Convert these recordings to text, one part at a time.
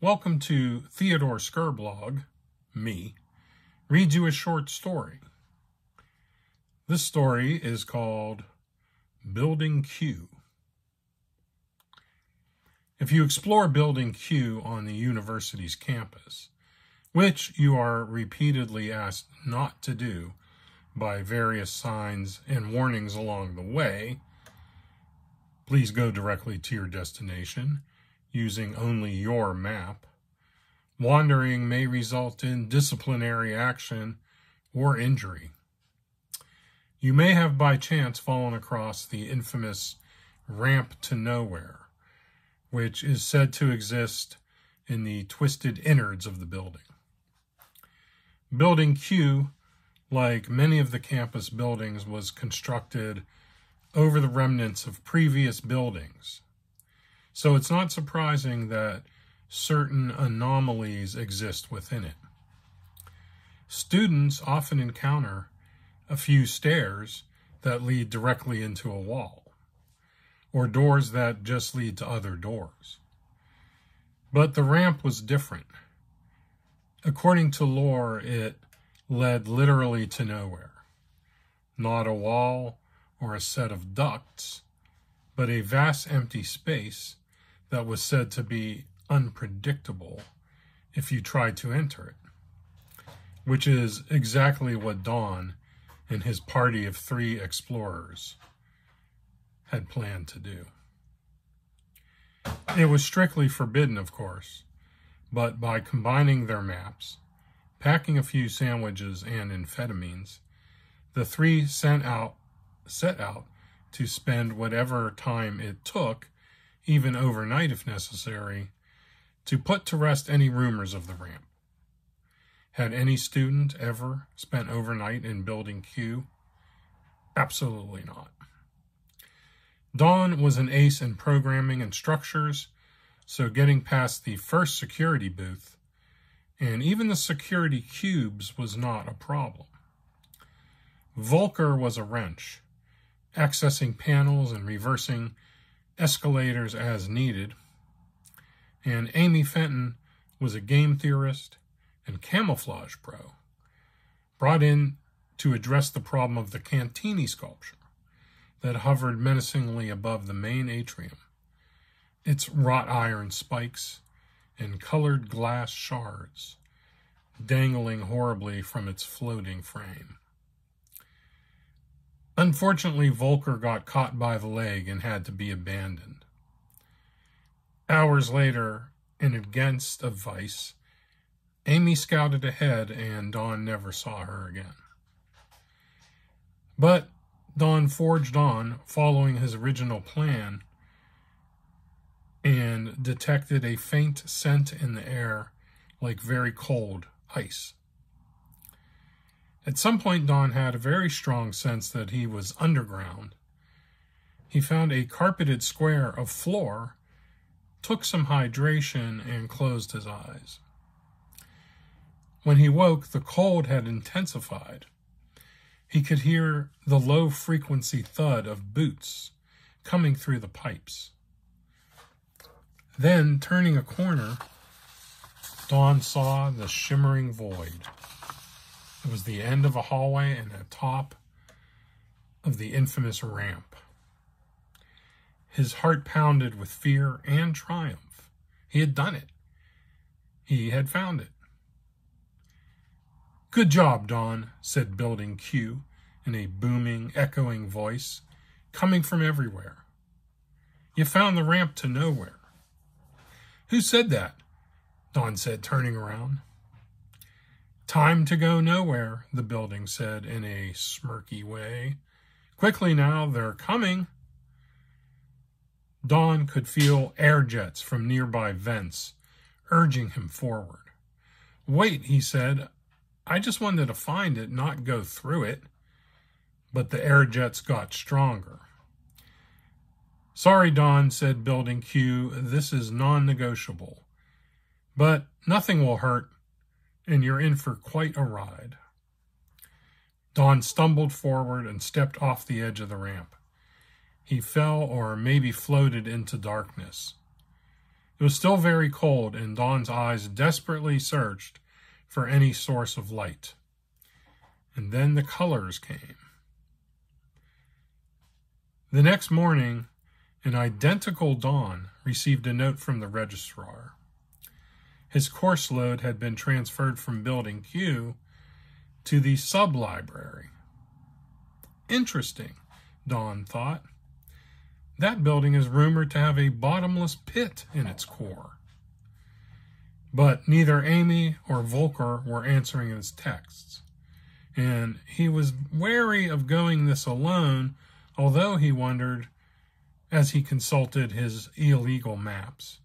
Welcome to Theodore Skirblog, me, read you a short story. This story is called Building Q. If you explore Building Q on the university's campus, which you are repeatedly asked not to do by various signs and warnings along the way, please go directly to your destination using only your map. Wandering may result in disciplinary action or injury. You may have by chance fallen across the infamous ramp to nowhere, which is said to exist in the twisted innards of the building. Building Q, like many of the campus buildings, was constructed over the remnants of previous buildings so it's not surprising that certain anomalies exist within it. Students often encounter a few stairs that lead directly into a wall, or doors that just lead to other doors. But the ramp was different. According to lore, it led literally to nowhere. Not a wall or a set of ducts, but a vast empty space that was said to be unpredictable if you tried to enter it, which is exactly what Don and his party of three explorers had planned to do. It was strictly forbidden, of course, but by combining their maps, packing a few sandwiches and amphetamines, the three sent out, set out to spend whatever time it took even overnight if necessary, to put to rest any rumors of the ramp. Had any student ever spent overnight in Building Q? Absolutely not. Don was an ace in programming and structures, so getting past the first security booth and even the security cubes was not a problem. Volker was a wrench, accessing panels and reversing escalators as needed. And Amy Fenton was a game theorist and camouflage pro, brought in to address the problem of the Cantini sculpture that hovered menacingly above the main atrium, its wrought iron spikes and colored glass shards dangling horribly from its floating frame. Unfortunately, Volker got caught by the leg and had to be abandoned. Hours later, in against advice, Amy scouted ahead and Don never saw her again. But Don forged on, following his original plan, and detected a faint scent in the air like very cold ice. At some point, Don had a very strong sense that he was underground. He found a carpeted square of floor, took some hydration, and closed his eyes. When he woke, the cold had intensified. He could hear the low frequency thud of boots coming through the pipes. Then, turning a corner, Don saw the shimmering void. It was the end of a hallway and the top of the infamous ramp. His heart pounded with fear and triumph. He had done it. He had found it. Good job, Don, said Building Q in a booming, echoing voice coming from everywhere. You found the ramp to nowhere. Who said that? Don said, turning around. Time to go nowhere, the building said in a smirky way. Quickly now, they're coming. Don could feel air jets from nearby vents urging him forward. Wait, he said. I just wanted to find it, not go through it. But the air jets got stronger. Sorry, Don, said Building Q. This is non negotiable. But nothing will hurt and you're in for quite a ride. Don stumbled forward and stepped off the edge of the ramp. He fell or maybe floated into darkness. It was still very cold, and Don's eyes desperately searched for any source of light. And then the colors came. The next morning, an identical Don received a note from the registrar. His course load had been transferred from Building Q to the sub-library. Interesting, Don thought. That building is rumored to have a bottomless pit in its core. But neither Amy or Volker were answering his texts, and he was wary of going this alone, although he wondered, as he consulted his illegal maps,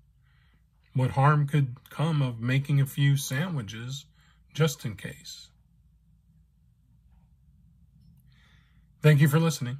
what harm could come of making a few sandwiches just in case. Thank you for listening.